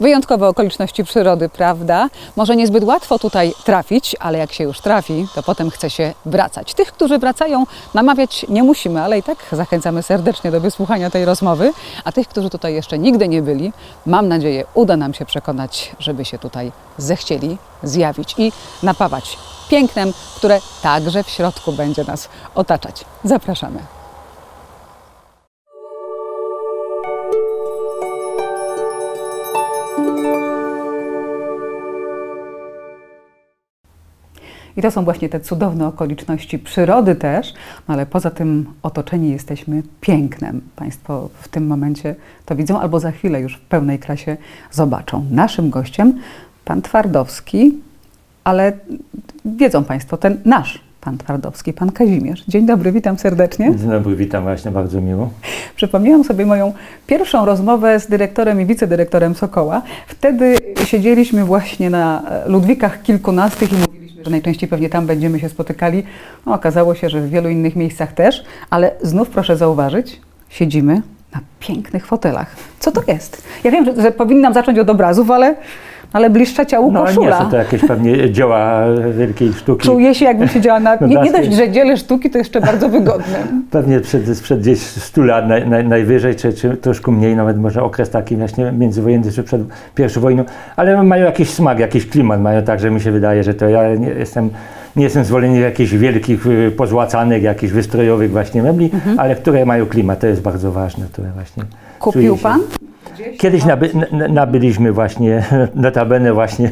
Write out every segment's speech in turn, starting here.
Wyjątkowe okoliczności przyrody, prawda? Może niezbyt łatwo tutaj trafić, ale jak się już trafi, to potem chce się wracać. Tych, którzy wracają, namawiać nie musimy, ale i tak zachęcamy serdecznie do wysłuchania tej rozmowy. A tych, którzy tutaj jeszcze nigdy nie byli, mam nadzieję, uda nam się przekonać, żeby się tutaj zechcieli zjawić i napawać pięknem, które także w środku będzie nas otaczać. Zapraszamy. I to są właśnie te cudowne okoliczności przyrody też, no ale poza tym otoczeni jesteśmy pięknem. Państwo w tym momencie to widzą albo za chwilę już w pełnej krasie zobaczą. Naszym gościem pan Twardowski, ale wiedzą Państwo, ten nasz pan Twardowski, pan Kazimierz. Dzień dobry, witam serdecznie. Dzień dobry, witam właśnie, bardzo miło. Przypomniałam sobie moją pierwszą rozmowę z dyrektorem i wicedyrektorem Sokoła. Wtedy siedzieliśmy właśnie na Ludwikach kilkunastych i że najczęściej pewnie tam będziemy się spotykali. No, okazało się, że w wielu innych miejscach też, ale znów proszę zauważyć, siedzimy na pięknych fotelach. Co to jest? Ja wiem, że, że powinnam zacząć od obrazów, ale ale bliższa ciału no, koszula. nie są to jakieś pewnie dzieła wielkiej sztuki. Czuję się, jakbym siedziała na... Nie, nie dość, że dzielę sztuki, to jeszcze bardzo wygodne. Pewnie przed, przed gdzieś 100 lat naj, naj, najwyżej, czy, czy troszkę mniej, nawet może okres taki właśnie międzywojenny, czy przed pierwszą wojną, ale mają jakiś smak, jakiś klimat mają, także mi się wydaje, że to ja nie jestem, nie jestem zwolennikiem jakichś wielkich, y, pozłacanych, jakichś wystrojowych właśnie mebli, mhm. ale które mają klimat, to jest bardzo ważne, które właśnie... Kupił pan? Kiedyś naby, nabyliśmy właśnie, notabene właśnie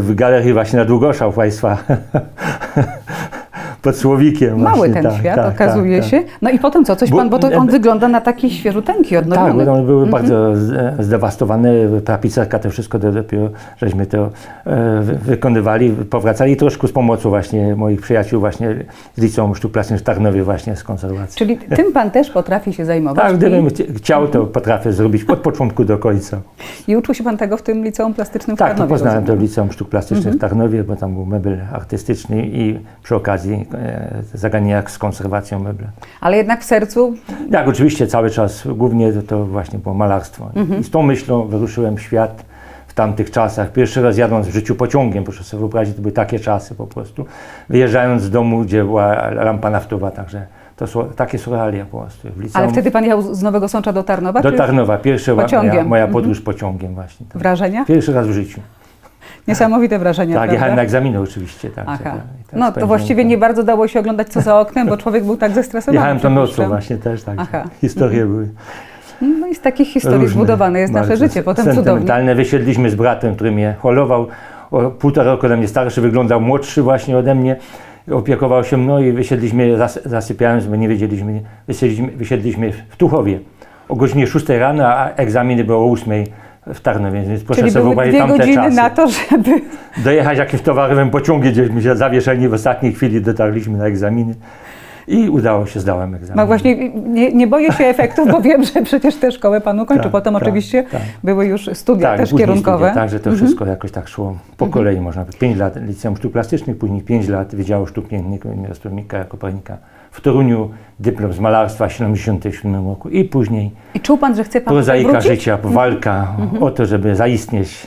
w galerii właśnie na Długoszał Państwa pod Słowikiem. Mały właśnie, ten tak, świat, tak, okazuje tak, się. No i potem co, coś pan, bo to on wygląda na taki świeżuteńki, odnowiony. Tak, bo one były mhm. bardzo zdewastowane, tapicerka, to wszystko to dopiero żeśmy to e, wykonywali, powracali troszkę z pomocą właśnie moich przyjaciół właśnie z Liceum Sztuk Plastycznych w Tarnowie właśnie z konserwacji. Czyli tym pan też potrafi się zajmować? Tak, gdybym chciał, to potrafię zrobić od początku do końca. I uczył się pan tego w tym Liceum Plastycznym w tak, Tarnowie? Tak, poznałem to w Liceum Sztuk Plastycznych mhm. w Tarnowie, bo tam był mebel artystyczny i przy okazji e, zagadnienia z konserwacją mebla. Ale jednak w sercu? Tak, oczywiście cały czas, głównie to, to właśnie było malarstwo. Mhm. I z tą myślą wyruszyłem w świat w tamtych czasach. Pierwszy raz jadąc w życiu pociągiem, proszę sobie wyobrazić, to były takie czasy po prostu. Wyjeżdżając z domu, gdzie była lampa naftowa, także to są takie są realia po prostu. Ale wtedy pan jechał z Nowego Sącza do Tarnowa? Do Tarnowa, pierwsza moja, moja podróż mhm. pociągiem właśnie. Tak. Wrażenia? Pierwszy raz w życiu. Niesamowite wrażenia, Tak, prawda? jechałem na egzaminy oczywiście. Tak, Aha. Tak, no to właściwie nie bardzo dało się oglądać co za oknem, bo człowiek był tak zestresowany. Jechałem to nocą właśnie też, tak. Aha. Historie mhm. były. No i z takich historii Różne, zbudowane jest nasze życie, potem cudownie. Wysiedliśmy z bratem, który mnie holował, o półtora roku ode mnie starszy, wyglądał młodszy właśnie ode mnie, opiekował się mną i wysiedliśmy, zasypiając, bo nie wiedzieliśmy, wysiedliśmy, wysiedliśmy w Tuchowie o godzinie 6 rano, a egzaminy były o 8 w Tarnowie, więc proszę Czyli sobie wyobrazić tamte godziny czasy. na to, żeby... Dojechać jakimś towarowym pociągiem, gdzieśmy się zawieszeni w ostatniej chwili, dotarliśmy na egzaminy. I udało się, zdałem egzamin. No właśnie, nie, nie boję się efektów, bo wiem, że przecież tę szkołę Pan ukończył. Tak, Potem tak, oczywiście tak. były już studia tak, też kierunkowe. Studia, tak, że to wszystko jakoś tak szło po kolei, można powiedzieć. 5 lat Liceum Sztuk Plastycznych, później 5 lat Wydziału Sztuk Pięknych Uniwersytetu Mikołaja Kopernika w Toruniu, dyplom z malarstwa w 1977 roku i później I czuł Pan, że chce Pan prozaika życia, walka o to, żeby zaistnieć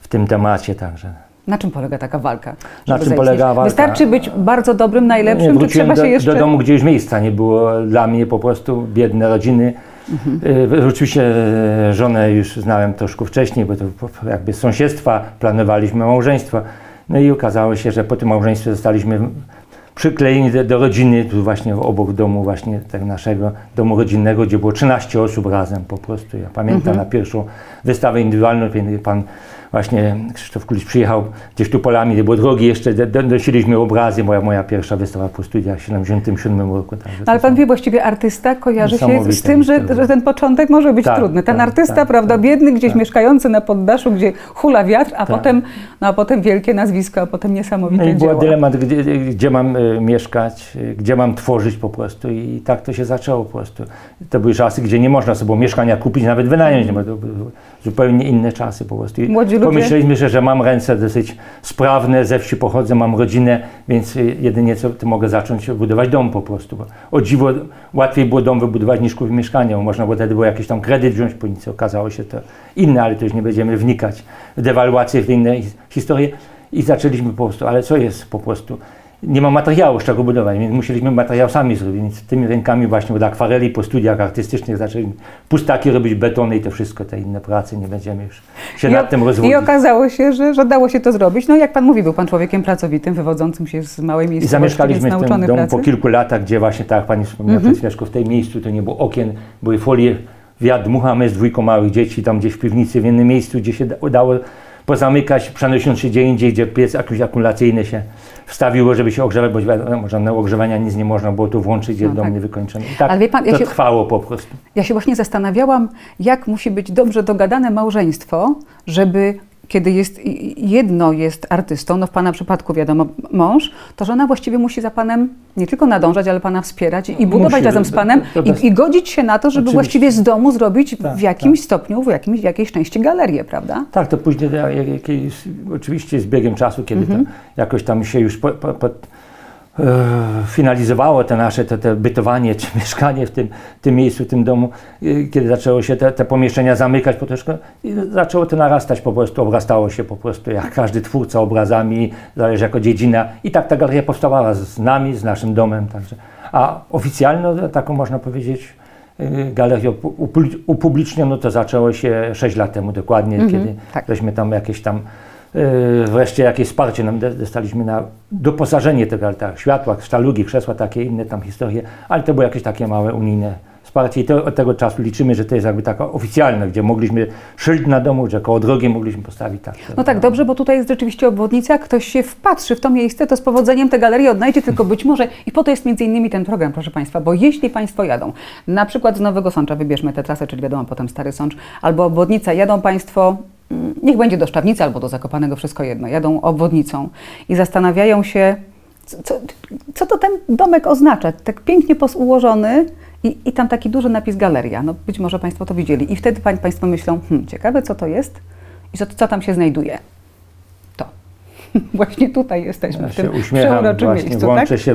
w tym temacie także. Na czym polega taka walka? Na czym polega walka? Wystarczy być bardzo dobrym, najlepszym, Nie, czy trzeba do, się jeszcze... do domu, gdzie już miejsca nie było dla mnie, po prostu biedne rodziny. Mhm. Oczywiście e, żonę już znałem troszkę wcześniej, bo to jakby z sąsiedztwa planowaliśmy małżeństwo. No i okazało się, że po tym małżeństwie zostaliśmy przyklejeni do, do rodziny, tu właśnie obok domu właśnie tego naszego domu rodzinnego, gdzie było 13 osób razem po prostu. Ja pamiętam na pierwszą wystawę indywidualną, kiedy pan właśnie Krzysztof Kulicz przyjechał gdzieś tu polami, gdzie było drogi jeszcze, do- nosiliśmy obrazy, moja, moja pierwsza wystawa po studiach w 77 roku. No, Ale pan wie, właściwie artysta kojarzy się z tym, że, że ten początek może być Tak, trudny. Ten tak, artysta, tak, prawda, tak, biedny, gdzieś tak. mieszkający na poddaszu, gdzie hula wiatr, a, Tak. potem, no, a potem wielkie nazwisko, a potem niesamowite No i był dylemat, gdzie, gdzie mam y, mieszkać, y, gdzie mam tworzyć po prostu i tak to się zaczęło po prostu. To były czasy, gdzie nie można sobie mieszkania kupić, nawet wynająć, to były zupełnie inne czasy po prostu. Młodzi pomyśleliśmy, że, że mam ręce dosyć sprawne, ze wsi pochodzę, mam rodzinę, więc jedynie co, to mogę zacząć budować dom po prostu. O dziwo łatwiej było dom wybudować niż kupić mieszkanie, bo można było wtedy było jakiś tam kredyt wziąć, po nic okazało się to inne, ale to już nie będziemy wnikać w dewaluację, w inne his- historie. I zaczęliśmy po prostu, ale co jest po prostu? Nie ma materiału, z czego budować, więc musieliśmy materiał sami zrobić. Więc tymi rękami właśnie od akwareli po studiach artystycznych zaczęliśmy pustaki robić, betony i to wszystko, te inne prace, nie będziemy już się I, nad tym rozwodzić. I okazało się, że, że dało się to zrobić. No jak pan mówi, był pan człowiekiem pracowitym, wywodzącym się z małej I miejscowości, zamieszkaliśmy więc w tym domu pracy. po kilku latach, gdzie właśnie tak jak pani wspomniała przed chwileczką, w tej miejscu to nie było okien, były folie, wiatr dmucha, my z dwójką małych dzieci tam gdzieś w piwnicy, w innym miejscu, gdzie się da- udało pozamykać, przenosząc się gdzie indziej, gdzie piec jakiś akumulacyjny się wstawiło, żeby się ogrzewać, bo wiadomo, żadnego ogrzewania nic nie można było tu włączyć, jest No dom tak. niewykończony. I tak Ale wie pan, ja to się- trwało po prostu. Ja się właśnie zastanawiałam, jak musi być dobrze dogadane małżeństwo, żeby kiedy jest jedno jest artystą, no w Pana przypadku wiadomo mąż, to żona właściwie musi za Panem nie tylko nadążać, ale Pana wspierać i budować Musi, razem z Panem to i, i godzić się na to, żeby Oczywiście. właściwie z domu zrobić Tak, w jakimś stopniu, w, jakimś, w jakiejś części galerię, prawda? Tak, to później ja- jak- oczywiście z biegiem czasu, kiedy Mhm. to jakoś tam się już po, po, po, finalizowało te nasze te, te bytowanie czy mieszkanie w tym, tym miejscu, w tym domu, e, kiedy zaczęło się te, te pomieszczenia zamykać po troszkę i zaczęło to narastać po prostu, obrastało się po prostu jak każdy twórca obrazami, zależy jako dziedzina i tak ta galeria powstawała z nami, z naszym domem, także. A oficjalną taką można powiedzieć y, galerię upu- upu- upubliczniono, to zaczęło się 6 lat temu dokładnie, kiedy tak. żeśmy tam jakieś tam wreszcie jakieś wsparcie nam dostaliśmy na doposażenie tego, tak, światła, sztalugi, krzesła, takie inne tam historie, ale to było jakieś takie małe unijne wsparcie i to, od tego czasu liczymy, że to jest jakby taka oficjalna, gdzie mogliśmy szyld na domu, że koło drogi mogliśmy postawić. Tak, No tak, dobrze, bo tutaj jest rzeczywiście obwodnica, ktoś się wpatrzy w to miejsce, to z powodzeniem tę galerię odnajdzie, tylko być może i po to jest między innymi ten program, proszę Państwa, bo jeśli Państwo jadą, na przykład z Nowego Sącza, wybierzmy tę trasę, czyli wiadomo, potem Stary Sącz, albo obwodnica, jadą Państwo, niech będzie do Szczawnicy albo do Zakopanego, wszystko jedno, jadą obwodnicą i zastanawiają się, co, co, to ten domek oznacza, tak pięknie ułożony i, i tam taki duży napis galeria, no być może Państwo to widzieli i wtedy pań- Państwo myślą, hmm, ciekawe co to jest i co, co tam się znajduje. To. Właśnie tutaj jesteśmy, Ja w się tym uśmiecham, przeuroczym właśnie miejscu, włączę tak? się,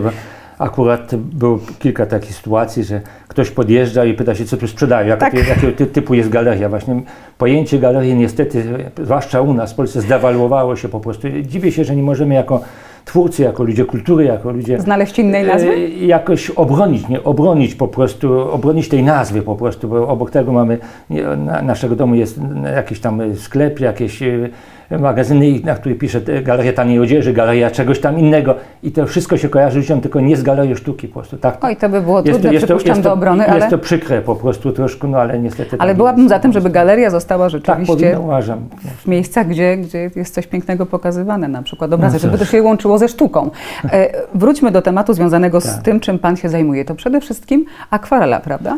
akurat było kilka takich sytuacji, że ktoś podjeżdża i pyta się, co tu sprzedają, jak, Tak. jakiego ty, typu jest galeria. Właśnie pojęcie galerii niestety, zwłaszcza u nas w Polsce, zdewaluowało się po prostu. Dziwię się, że nie możemy jako twórcy, jako ludzie kultury, jako ludzie Znaleźć innej nazwy? e, jakoś obronić, nie obronić po prostu, obronić tej nazwy po prostu, bo obok tego mamy, nie, na, naszego domu jest jakiś tam sklep, jakieś e, magazyny, na których pisze galeria taniej odzieży, galeria czegoś tam innego i to wszystko się kojarzy ludziom tylko nie z galerią sztuki po prostu. Tak, Oj, to by było trudne, przypuszczam, do obrony, jest ale, to przykre po prostu troszkę, no ale niestety... ale tak byłabym jest. za tym, żeby galeria została Tak rzeczywiście powinno, uważam. w miejscach, gdzie, gdzie jest coś pięknego pokazywane, na przykład obrazy, No żeby to się łączyło ze sztuką. E, wróćmy do tematu związanego z Tak. tym, czym Pan się zajmuje. To przede wszystkim akwarela, prawda?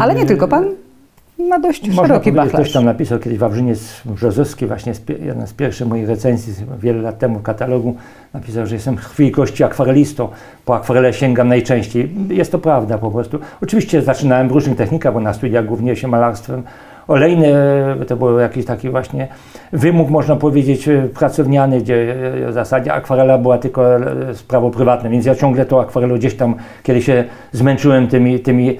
Ale nie tylko Pan ma dość Można szeroki wachlarz. ktoś tam napisał kiedyś Wawrzyniec Brzozowski, właśnie z, jedna z pierwszych moich recenzji wiele lat temu w katalogu, napisał, że jestem krwi i kości akwarelistą, po akwarele sięgam najczęściej. Jest to prawda po prostu. Oczywiście zaczynałem w różnych technikach, bo na studiach głównie się malarstwem olejne, to był jakiś taki właśnie wymóg, można powiedzieć, e, pracowniany, gdzie e, w zasadzie akwarela była tylko e, sprawą prywatną, więc ja ciągle tą akwarelą gdzieś tam, kiedy się zmęczyłem tymi, tymi e,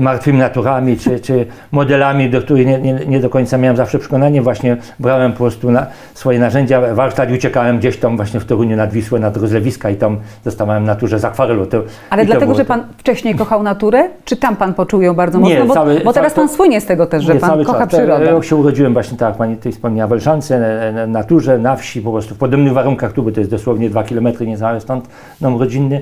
martwymi naturami, czy, czy modelami, do których nie, nie, nie do końca miałem zawsze przekonanie, właśnie brałem po prostu na swoje narzędzia, warsztat i uciekałem gdzieś tam właśnie w Toruniu nad Wisłę, nad rozlewiska i tam zostawałem naturze z akwarelą. To, Ale dlatego, było że. Pan wcześniej kochał naturę, czy tam Pan poczuł ją bardzo Nie, mocno? Bo, cały- bo teraz cały- Pan słynie z tego też, że Nie, Pan kocha czas. przyrodę. Ja się urodziłem właśnie tak, jak pani tutaj wspomniała, w Olszance, na, na naturze, na wsi, po prostu w podobnych warunkach tu, bo to jest dosłownie dwa kilometry niezależnie stąd, dom rodzinny.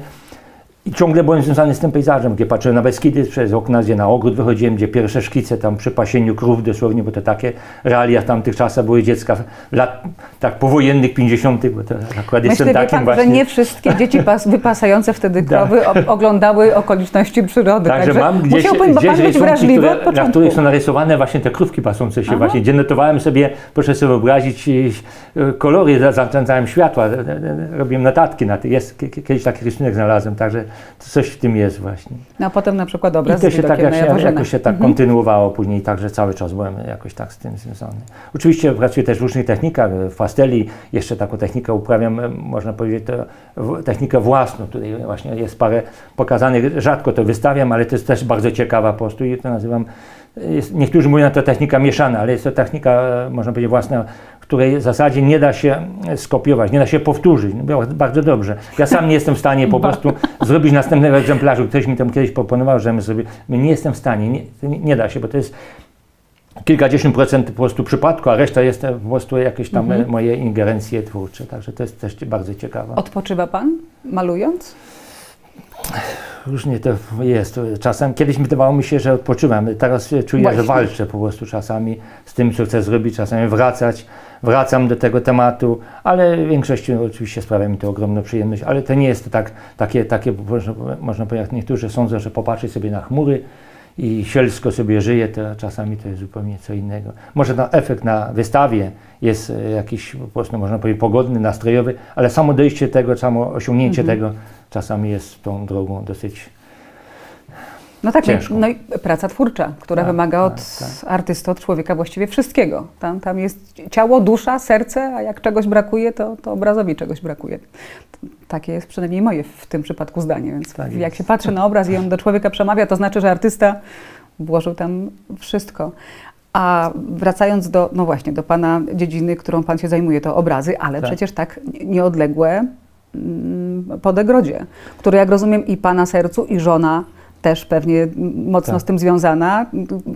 I ciągle byłem związany z tym pejzażem, gdzie patrzyłem na Beskidy przez okna, gdzie na ogród wychodziłem, gdzie pierwsze szkice tam przy pasieniu krów dosłownie, bo to takie realia tamtych czasach były dziecka lat tak powojennych 50., bo to akurat jestem Myślę, wie takim pan, właśnie. że nie wszystkie dzieci pas, wypasające wtedy krowy o, oglądały okoliczności przyrody. Także mam gdzieś, musiałby gdzieś pan być wrażliwy które, na których są narysowane właśnie te krówki pasące się Aha. właśnie, gdzie notowałem sobie, proszę sobie wyobrazić, e, kolory, za- zatrącałem światła, e, e, robiłem notatki na tym, jest, kiedyś taki rysunek znalazłem, także coś w tym jest właśnie. No a potem na przykład obraz I to się tak, jak się, jakoś się tak Mhm. kontynuowało później, także cały czas byłem jakoś tak z tym związany. Oczywiście pracuję też w różnych technikach, w pasteli, jeszcze taką technikę uprawiam, e, można powiedzieć, to technikę własną, tutaj właśnie jest parę pokazanych, rzadko to wystawiam, ale to jest też bardzo ciekawa po prostu i to nazywam, jest, niektórzy mówią, że to technika mieszana, ale jest to technika, można powiedzieć, własna, której w zasadzie nie da się skopiować, nie da się powtórzyć. No, bardzo dobrze. Ja sam nie jestem w stanie po prostu zrobić następnego egzemplarzu. Ktoś mi tam kiedyś proponował, żebym zrobił. Mówię, Nie jestem w stanie, nie, nie, da się, bo to jest kilkadziesiąt procent po prostu przypadku, a reszta jest po prostu jakieś tam e, moje ingerencje twórcze. Także to jest też bardzo ciekawe. Odpoczywa pan malując? Różnie to jest. Czasem kiedyś wydawało mi się, że odpoczywam. Teraz czuję, Właśnie. że walczę po prostu czasami z tym, co chcę zrobić, czasami wracać. Wracam do tego tematu, ale w większości oczywiście sprawia mi to ogromną przyjemność, ale to nie jest tak, takie, takie można, można powiedzieć, niektórzy sądzą, że popatrzeć sobie na chmury i sielsko sobie żyje, to czasami to jest zupełnie co innego. Może ten efekt na wystawie jest e, jakiś po prostu, można powiedzieć, pogodny, nastrojowy, ale samo dojście tego, samo osiągnięcie Mhm. tego czasami jest tą drogą dosyć No tak, Ciężko. no i praca twórcza, która Tak, wymaga tak, od tak. artysty, od człowieka właściwie wszystkiego. Tam, tam jest ciało, dusza, serce, a jak czegoś brakuje, to, to obrazowi czegoś brakuje. Takie jest przynajmniej moje w tym przypadku zdanie. Więc Tak jak jest. się patrzy na obraz i on do człowieka przemawia, to znaczy, że artysta włożył tam wszystko. A wracając do, no właśnie, do Pana dziedziny, którą Pan się zajmuje, to obrazy, ale Tak. przecież tak nieodległe podegrodzie, które jak rozumiem i Pana sercu, i żona też pewnie mm, mocno Tak. z tym związana,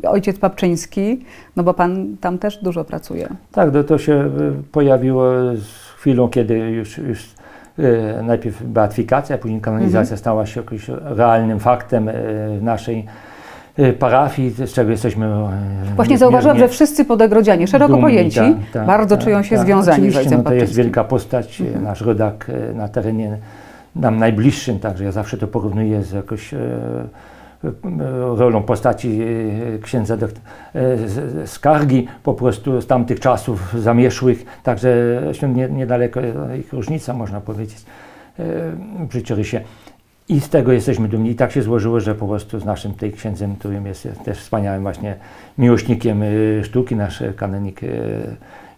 ojciec Papczyński, no bo Pan tam też dużo pracuje. Tak, to, to się e, pojawiło z chwilą, kiedy już, już e, najpierw beatyfikacja, później kanonizacja Mhm. stała się jakimś realnym faktem e, w naszej parafii, z czego jesteśmy e, Właśnie zauważyłam, że wszyscy podegrodzianie, szeroko dumni, pojęci, tak, tak, bardzo tak, czują się tak. związani z ojcem no, To jest wielka postać, e, nasz rodak e, na terenie nam najbliższym, także ja zawsze to porównuję z jakoś e, rolą postaci księdza dokt- e, Skargi, po prostu z tamtych czasów zamieszłych, także nie, niedaleko ich różnica, można powiedzieć, e, w życiorysie. I z tego jesteśmy dumni. I tak się złożyło, że po prostu z naszym tej księdzem, którym jest też wspaniałym właśnie miłośnikiem e, sztuki, nasz kanonik e,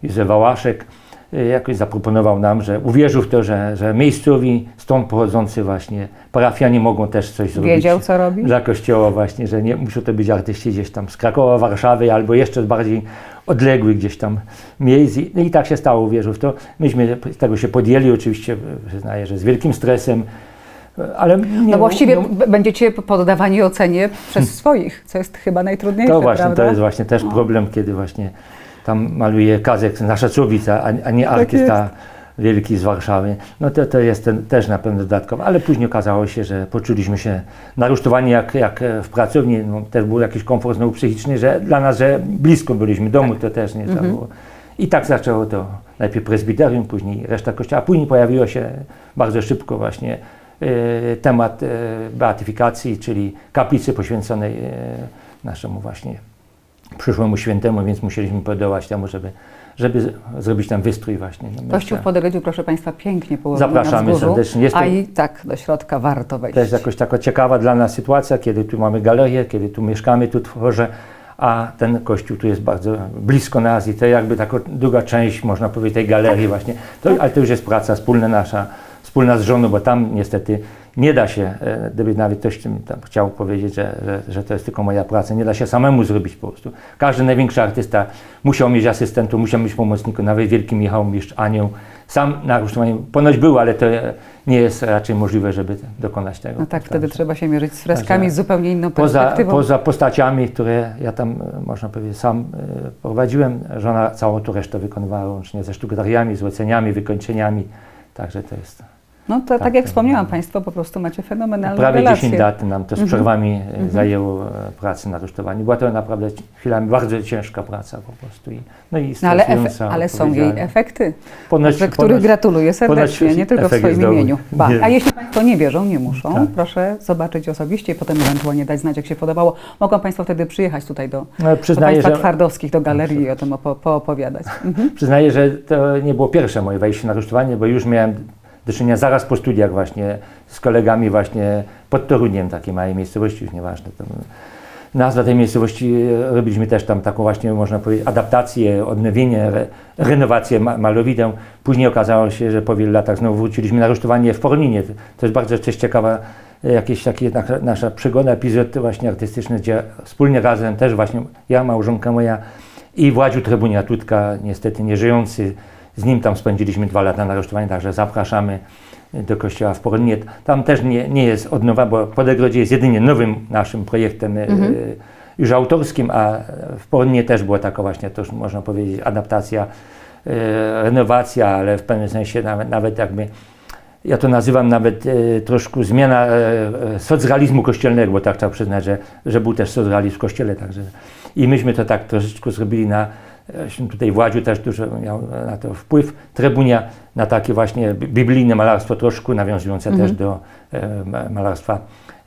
Józef Wałaszek, e, jakoś zaproponował nam, że uwierzył w to, że, że miejscowi, stąd pochodzący właśnie parafianie mogą też coś zrobić. Wiedział, co robi? Dla kościoła właśnie, że nie muszą to być artyści gdzieś tam z Krakowa, Warszawy albo jeszcze bardziej odległych gdzieś tam miejsc. I, no i tak się stało, uwierzył w to. Myśmy z tego się podjęli, oczywiście przyznaję, że z wielkim stresem, ale nie, No właściwie no, będziecie poddawani ocenie przez swoich, co jest chyba najtrudniejsze, to właśnie, prawda? to jest właśnie też problem, kiedy właśnie tam maluje Kazek nasza Czowica, a, a nie Tak artysta wielki z Warszawy. No to, to jest ten, też na pewno dodatkowe, ale później okazało się, że poczuliśmy się narusztowani jak, jak w pracowni, no, też był jakiś komfort znowu psychiczny, że dla nas, że blisko byliśmy domu, to też nie Mhm. było. I tak zaczęło to najpierw prezbiterium, później reszta kościoła, a później pojawiło się bardzo szybko właśnie e, temat e, beatyfikacji, czyli kaplicy poświęconej e, naszemu właśnie przyszłemu świętemu, więc musieliśmy podołać temu, żeby, żeby zrobić tam wystrój właśnie. No, Kościół w miejsca. Podegrodziu, proszę Państwa, pięknie położony Zapraszamy na wzgórzu, serdecznie. Jest a i tak do środka warto wejść. To jest jakoś taka ciekawa dla nas sytuacja, kiedy tu mamy galerię, kiedy tu mieszkamy, tu tworzę, a ten kościół tu jest bardzo blisko nas i to jakby taka druga część, można powiedzieć, tej galerii właśnie. To, ale to już jest praca wspólna nasza, wspólna z żoną, bo tam niestety nie da się, e, gdyby nawet ktoś chciał powiedzieć, że, że, że to jest tylko moja praca, nie da się samemu zrobić po prostu. Każdy największy artysta musiał mieć asystentów, musiał mieć pomocników, nawet wielki Michał Mistrz Anioł. Sam na rusztowaniu ponoć był, ale to nie jest raczej możliwe, żeby dokonać tego. No tak, wtedy Także- trzeba się mierzyć z freskami Także z zupełnie inną Poza, perspektywą. poza postaciami, które ja tam, e, można powiedzieć, sam e, prowadziłem, żona całą tu resztę wykonywała łącznie ze sztukatariami, zleceniami, wykończeniami. Także to jest No to tak, Tak, jak to- wspomniałam, Państwo po prostu macie fenomenalne Prawie relacje. 10 lat nam to z Mhm. przerwami e, zajęło e, pracy nad rusztowaniem. Była to naprawdę chwilami bardzo ciężka praca po prostu. I, no i No ale, ale są jej efekty, Ponoć, których ponoć- gratuluję serdecznie, ponoć nie tylko w swoim imieniu. Ba. A jeśli Państwo nie wierzą, nie muszą, Tak. proszę zobaczyć osobiście i potem ewentualnie dać znać, jak się podobało. Mogą Państwo wtedy przyjechać tutaj do, no, do przyznaję, Państwa że, Twardowskich, do galerii i o tym opo- poopowiadać. Mhm. przyznaję, że to nie było pierwsze moje wejście na rusztowanie, bo już miałem do czynienia zaraz po studiach właśnie z kolegami właśnie pod Toruniem, takiej małej miejscowości, już nieważne. To, nazwa tej miejscowości, e, robiliśmy też tam taką właśnie, można powiedzieć, adaptację, odnowienie, re, renowację ma, malowitą. Później okazało się, że po wielu latach znowu wróciliśmy na rusztowanie w Porninie. To jest bardzo też ciekawa e, nasza, nasza przygoda, epizod właśnie artystyczny, gdzie wspólnie razem też właśnie ja, małżonka moja i Władziu Trybunia Tutka, niestety nieżyjący, z nim tam spędziliśmy dwa lata na rusztowanie, także zapraszamy do kościoła w Porninie. Tam też nie, nie jest od nowa, bo Podegrodzie jest jedynie nowym naszym projektem e, już autorskim, a w Porninie też była taka właśnie, to już można powiedzieć, adaptacja, e, renowacja, ale w pewnym sensie nawet, nawet jakby ja to nazywam nawet e, troszkę zmiana e, e, socrealizmu kościelnego, bo tak trzeba przyznać, że, że był też socrealizm w kościele. Także. I myśmy to tak troszeczkę zrobili na, tutaj Władziu też dużo miał na to wpływ, Trybunia na takie właśnie bi- biblijne malarstwo, troszkę nawiązujące też do e, ma- malarstwa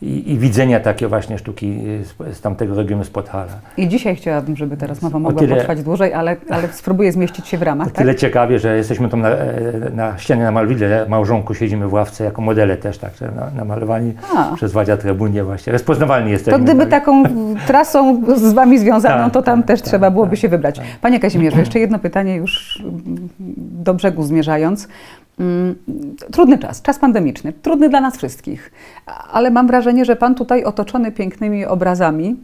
i, i widzenia takie właśnie sztuki e, z, z tamtego regionu, z Podhala. I dzisiaj chciałabym, żeby ta rozmowa mogła tyle- potrwać dłużej, ale, ale spróbuję zmieścić się w ramach. Tak? Tyle ciekawie, że jesteśmy tam na, e, na ścianie na Malwidle, małżonku siedzimy w ławce jako modele też, także na, namalowani A. przez Władzia Trybunie właśnie. Rozpoznawalni To jesteśmy. gdyby tak. taką trasą z Wami związaną, Tak, to tam tak, też trzeba byłoby się wybrać. Panie Kazimierzu, jeszcze jedno pytanie już do brzegu zmierzając. Mm, Trudny czas, czas pandemiczny, trudny dla nas wszystkich, ale mam wrażenie, że Pan tutaj otoczony pięknymi obrazami,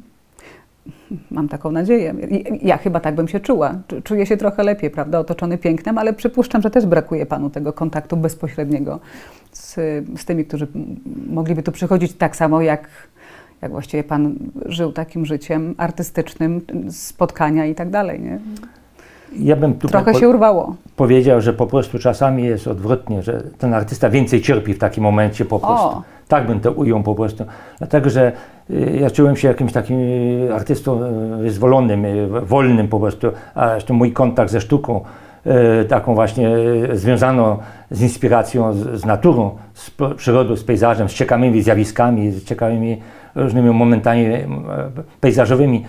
mam taką nadzieję, ja chyba tak bym się czuła, Czu- czuję się trochę lepiej, prawda, otoczony pięknem, ale przypuszczam, że też brakuje Panu tego kontaktu bezpośredniego z, z tymi, którzy mogliby tu przychodzić tak samo jak, jak właściwie Pan żył takim życiem artystycznym, spotkania i tak dalej, nie? Ja bym tutaj Trochę po- się urwało. powiedział, że po prostu czasami jest odwrotnie, że ten artysta więcej cierpi w takim momencie po prostu. O. Tak bym to ujął po prostu. Dlatego, że y, ja czułem się jakimś takim y, artystą y, wyzwolonym, wolnym po prostu, a zresztą mój kontakt ze sztuką, taką właśnie związaną z inspiracją, z, z naturą, z przyrodą, z pejzażem, z ciekawymi zjawiskami, z ciekawymi różnymi momentami y, pejzażowymi,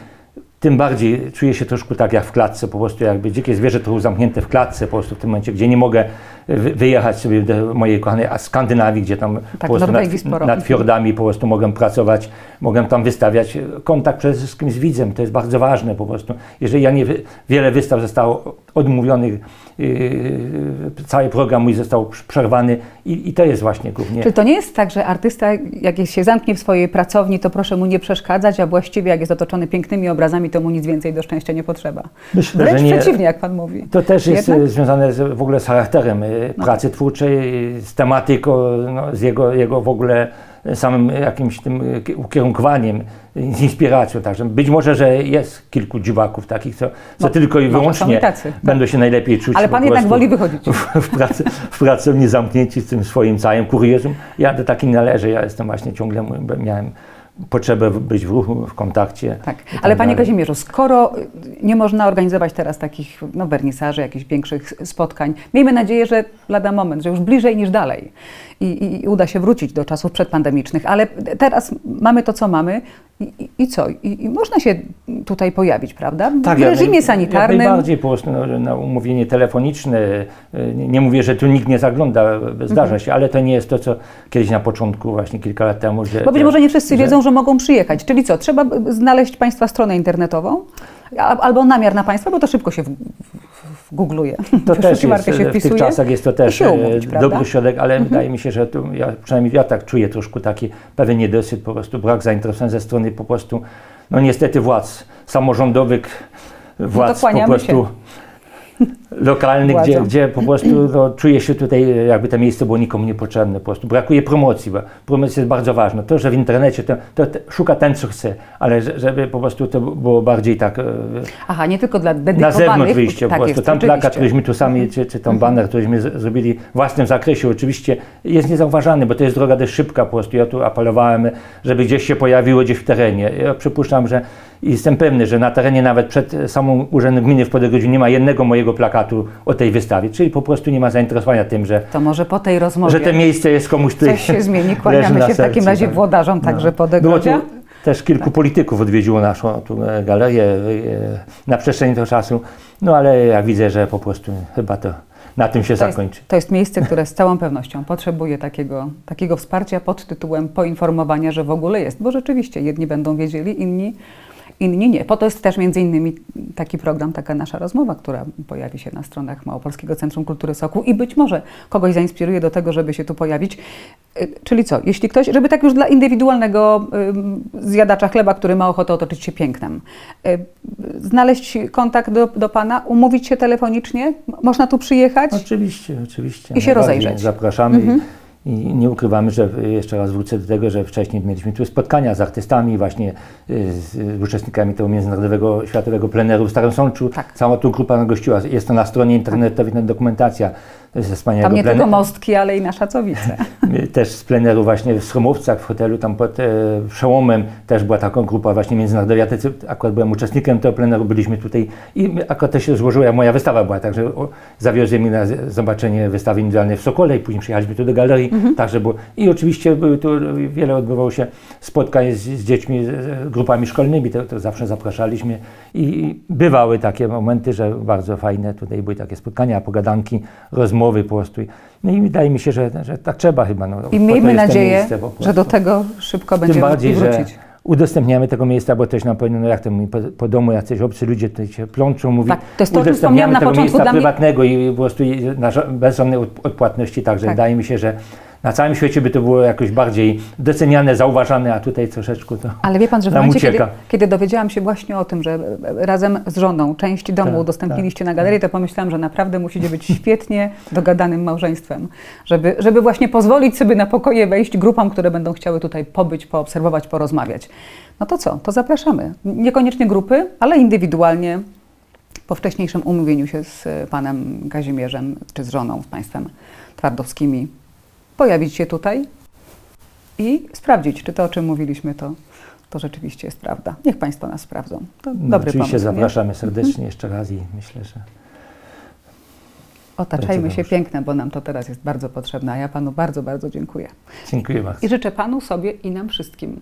tym bardziej czuję się troszkę tak jak w klatce, po prostu jakby dzikie zwierzę trochę zamknięte w klatce po prostu w tym momencie, gdzie nie mogę wy- wyjechać sobie do mojej kochanej a Skandynawii, gdzie tam po prostu nad, nad fiordami po prostu mogę pracować, mogę tam wystawiać. Kontakt przede wszystkim z widzem, to jest bardzo ważne po prostu. Jeżeli ja nie, wiele wystaw zostało odmówionych, yy, cały program mój został przerwany i, i to jest właśnie głównie... Czy to nie jest tak, że artysta, jak się zamknie w swojej pracowni, to proszę mu nie przeszkadzać, a właściwie jak jest otoczony pięknymi obrazami, to mu nic więcej do szczęścia nie potrzeba? Myślę, Wręcz nie- przeciwnie, jak Pan mówi. To też jest Jednak? e, związane z, w ogóle z charakterem e, No. pracy twórczej, z tematyką, no, z jego, jego w ogóle samym jakimś tym e, ki- ukierunkowaniem, e, z inspiracją. Także być może, że jest kilku dziwaków takich, co, co No, tylko i wyłącznie tak. będą się najlepiej czuć. Ale Pan jednak woli wychodzić. W, w, pracy, w pracowni zamknięci z tym swoim całym kuriozum. Ja do takich należę, ja jestem właśnie ciągle, miałem potrzebę być w ruchu, w kontakcie. Tak, tak ale Panie. Kazimierzu, skoro nie można organizować teraz takich no, wernisaży, jakichś większych spotkań, miejmy nadzieję, że lada moment, że już bliżej niż dalej i, i uda się wrócić do czasów przedpandemicznych, ale teraz mamy to, co mamy i, i, co? I, I można się tutaj pojawić, prawda? w Tak, reżimie Jak sanitarnym. najbardziej po prostu no, na umówienie telefoniczne. y, Nie, mówię, że tu nikt nie zagląda, zdarza Mhm. się, ale to nie jest to, co kiedyś na początku, właśnie kilka lat temu, że... Bo być że- może nie wszyscy że- wiedzą, że mogą przyjechać. Czyli co, trzeba b- znaleźć Państwa stronę internetową albo namiar na Państwa, bo to szybko się w, To też jest, się w tych wpisuje. czasach jest to też się umówić, e, prawda? Mhm. dobry środek, ale wydaje mi się, że tu, ja, przynajmniej ja tak czuję troszkę taki pewien niedosyt, po prostu brak zainteresowania ze strony po prostu, no niestety władz samorządowych, władz po kłaniamy prostu lokalny, władzą. gdzie, gdzie po prostu no, czuje się tutaj, jakby to miejsce było nikomu niepotrzebne. Po prostu brakuje promocji, bo promocja jest bardzo ważna. To, że w internecie to, to, to szuka ten, co chce, ale że- żeby po prostu to było bardziej tak e, Aha, nie tylko dla na dedykowanych. zewnątrz wyjście. tak po prostu jest, tam plakat, oczywiście. któryśmy tu sami, czy, czy tam baner, któryśmy zrobili w własnym zakresie, oczywiście jest niezauważany, bo to jest droga dość szybka po prostu. Ja tu apelowałem, żeby gdzieś się pojawiło, gdzieś w terenie. Ja przypuszczam, że jestem pewny, że na terenie nawet przed samą Urzędem Gminy w Podegrodziu nie ma jednego mojego plakatu o tej wystawie, czyli po prostu nie ma zainteresowania tym, że, To może po tej rozmowie że to miejsce jest komuś tutaj coś się zmieni. Kłaniamy się w takim sercu, razie tak. włodarzom także No. Podegrodzia. Było tu też kilku polityków odwiedziło naszą tu e, galerię e, na przestrzeni tego czasu, no ale ja widzę, że po prostu chyba to na tym się To jest, zakończy. to jest miejsce, które z całą pewnością potrzebuje takiego, takiego wsparcia pod tytułem poinformowania, że w ogóle jest, bo rzeczywiście jedni będą wiedzieli, inni, inni nie. Po to jest też między innymi taki program, taka nasza rozmowa, która pojawi się na stronach Małopolskiego Centrum Kultury Sokół i być może kogoś zainspiruje do tego, żeby się tu pojawić. Y, Czyli co, jeśli ktoś, żeby tak już dla indywidualnego ym, zjadacza chleba, który ma ochotę otoczyć się pięknem, y, znaleźć kontakt do, do Pana, umówić się telefonicznie, można tu przyjechać? Oczywiście, oczywiście. I się rozejrzeć. Zapraszamy Mhm. I, nie ukrywamy, że jeszcze raz wrócę do tego, że wcześniej mieliśmy tu spotkania z artystami, właśnie y, z, z uczestnikami tego międzynarodowego, światowego pleneru w Starym Sączu. Tak. Cała tu grupa gościła. Jest to na stronie internetowej ta dokumentacja ze wspaniałego Tam nie tylko mostki, ale i na Szacowice. też z pleneru właśnie w Schromówcach w hotelu tam pod e, Przełomem też była taka grupa właśnie międzynarodowa. Ja też akurat byłem uczestnikiem tego pleneru, byliśmy tutaj i akurat też się złożyło, jak moja wystawa była, także o, zawiozłem mnie na zobaczenie wystawy indywidualnej w Sokole i później przyjechaliśmy tu do galerii, także było. I oczywiście były tu, wiele odbywało się spotkań z, z dziećmi, z, z grupami szkolnymi, to, to zawsze zapraszaliśmy i bywały takie momenty, że bardzo fajne tutaj były takie spotkania, pogadanki, rozmowy po prostu. No i wydaje mi się, że, że tak trzeba chyba. No, I miejmy nadzieję, miejsce że do tego szybko Tym będziemy bardziej, mogli że wrócić. udostępniamy tego miejsca, bo ktoś nam powiedział, no jak to mówi, po, po domu jacyś obcy ludzie tutaj się plączą, mówi, Tak, to jest to, udostępniamy na tego miejsca Dla mnie- prywatnego i po prostu i na, bez żadnej od- odpłatności, także Tak. wydaje mi się, że na całym świecie by to było jakoś bardziej doceniane, zauważane, a tutaj troszeczkę to... Ale wie pan, że w momencie, kiedy, kiedy dowiedziałam się właśnie o tym, że e, razem z żoną część domu Tak, udostępniliście na galerii, to pomyślałam, że naprawdę musicie być świetnie dogadanym małżeństwem, żeby, żeby właśnie pozwolić sobie na pokoje wejść grupom, które będą chciały tutaj pobyć, poobserwować, porozmawiać. No to co? To zapraszamy. Niekoniecznie grupy, ale indywidualnie po wcześniejszym umówieniu się z e, panem Kazimierzem czy z żoną, z państwem Twardowskimi, pojawić się tutaj i sprawdzić, czy to, o czym mówiliśmy, to, to rzeczywiście jest prawda. Niech Państwo nas sprawdzą. To No, dobry oczywiście pomysł. nie? zapraszamy serdecznie jeszcze raz i myślę, że Otaczajmy się piękne, bo nam to teraz jest bardzo potrzebne. A ja Panu bardzo, bardzo dziękuję. dziękuję bardzo. I życzę Panu, sobie i nam wszystkim,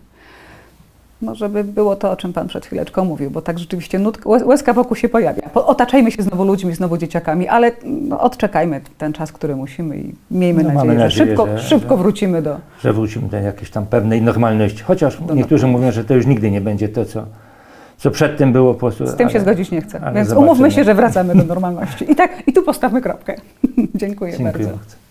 no żeby było to, o czym Pan przed chwileczką mówił, bo tak rzeczywiście nut, łez- łezka wokół się pojawia. Po- Otaczajmy się znowu ludźmi, znowu dzieciakami, ale no, odczekajmy ten czas, który musimy i miejmy No, nadzieję, mamy że nadzieję, szybko, że- szybko że- wrócimy do... że wrócimy do jakiejś tam pewnej normalności. Chociaż niektórzy mówią, że to już nigdy nie będzie to, co, co przedtem było po prostu. Z tym się ale- zgodzić nie chcę. Więc zobaczymy. umówmy się, że wracamy do normalności. I tak, i tu postawmy kropkę. Dziękuję, Dziękuję bardzo. bardzo.